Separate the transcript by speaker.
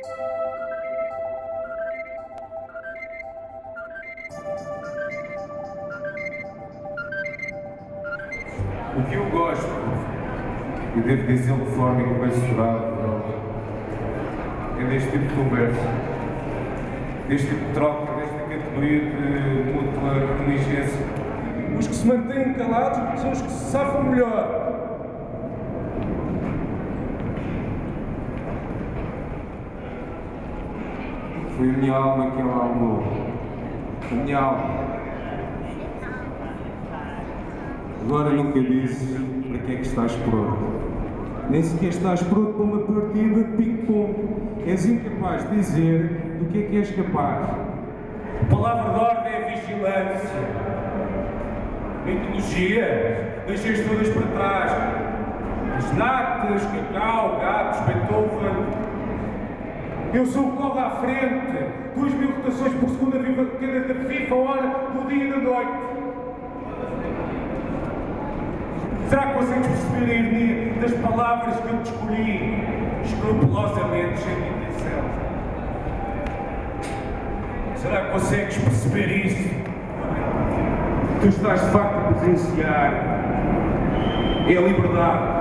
Speaker 1: O que eu gosto, e devo dizê-lo de forma incomensurável, é deste tipo de conversa, deste tipo de troca, desta categoria de mútua inteligência.
Speaker 2: Os que se mantêm calados são os que se safam melhor.
Speaker 1: Foi a alma que ela amou. A minha alma. Agora nunca disse para que é que estás pronto. Nem sequer estás pronto para uma partida de ping-pong. És incapaz de dizer do que é que és capaz.
Speaker 2: A palavra de ordem é vigilância. Mitologia, deixei todas para trás. Eu sou o cobre à frente, duas mil rotações por segundo a viva cada da FIFA hora do dia e da noite. Será que consegues perceber a ironia das palavras que eu te escolhi, escrupulosamente, sem intenção? Será que consegues perceber isso? Tu estás de facto a presenciar é a liberdade